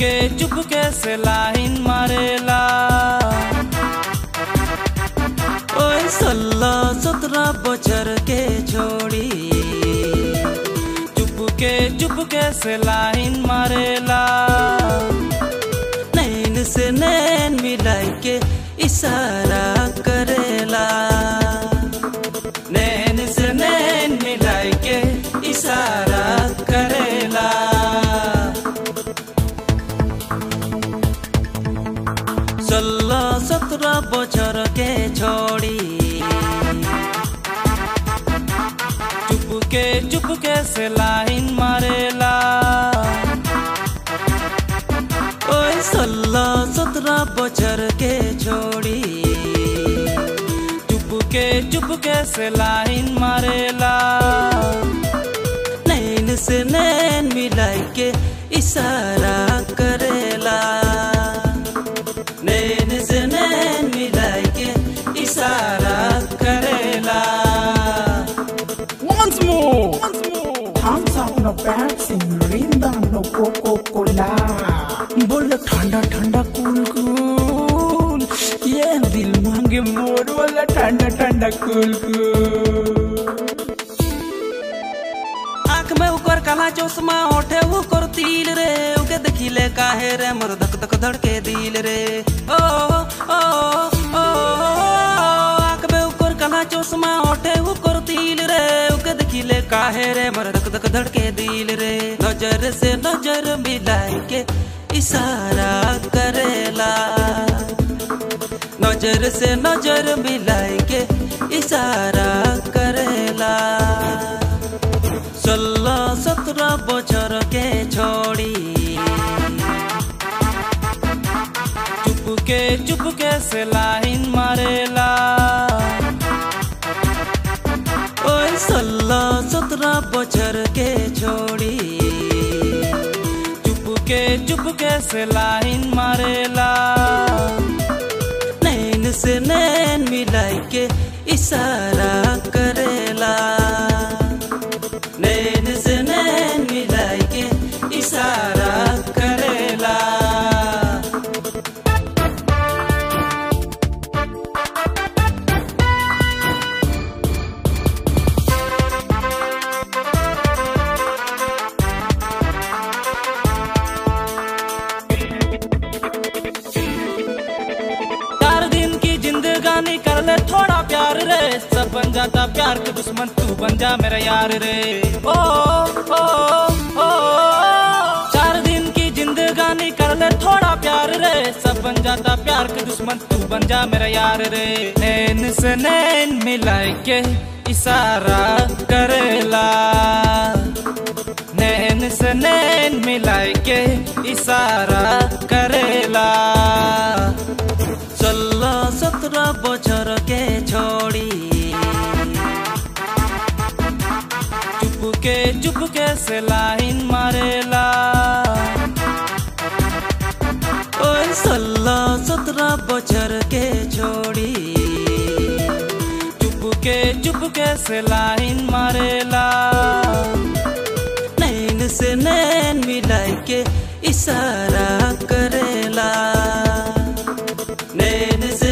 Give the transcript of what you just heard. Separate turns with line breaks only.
चुपके चुपके से लाइन मारेला? ओए सोलह सत्रह बचर के छोड़ी। चुपके चुपके से लाइन मारेला? नैन से नैन मिलाई के इशारा चुपके चुपके से लाइन मारेला? ओए सोलह सत्रह बचर के छोड़ी। चुप चुपके चुपके से लाइन मारेला? नैन से नैन मिलाई के इशारा
मांगे मोर वाला ठंडा कूल
में उकर काला चश्मा उकर रे। उके देखिले काहे रे धक धक धड़के दिल रे। ओ ओ ओ में उकर काला चश्मा उकर तिल रे। उके देखिले काहे रे, मोर धक धक धड़के दिल रे। नज़र से नज़र मिलाई के इशारा करेला नज़र से नज़र मिलाई के इशारा करेला। सोलह सत्रह बचर के छोड़ी। चुपके चुपके से लाइन मारेला। सोलह सत्रह बचर के छोड़ी। चुपके चुपके से लाइन मारेला। से नैन मिलाई के इशारा कर ले थोड़ा प्यार रे। सब बन जाता प्यार के दुश्मन, तू बन जा मेरा यार रे। ओ ओ ओ चार दिन की जिंदगानी कर ले थोड़ा प्यार रे। सब बन जाता प्यार के दुश्मन, तू बन जा मेरा यार रे। नैन से नैन मिलाई के इशारा करेला। नैन से नैन मिलाई के इशारा करेला। से लाइन मारेला। नैन से नैन मिलाई के इशारा करेला। नैन से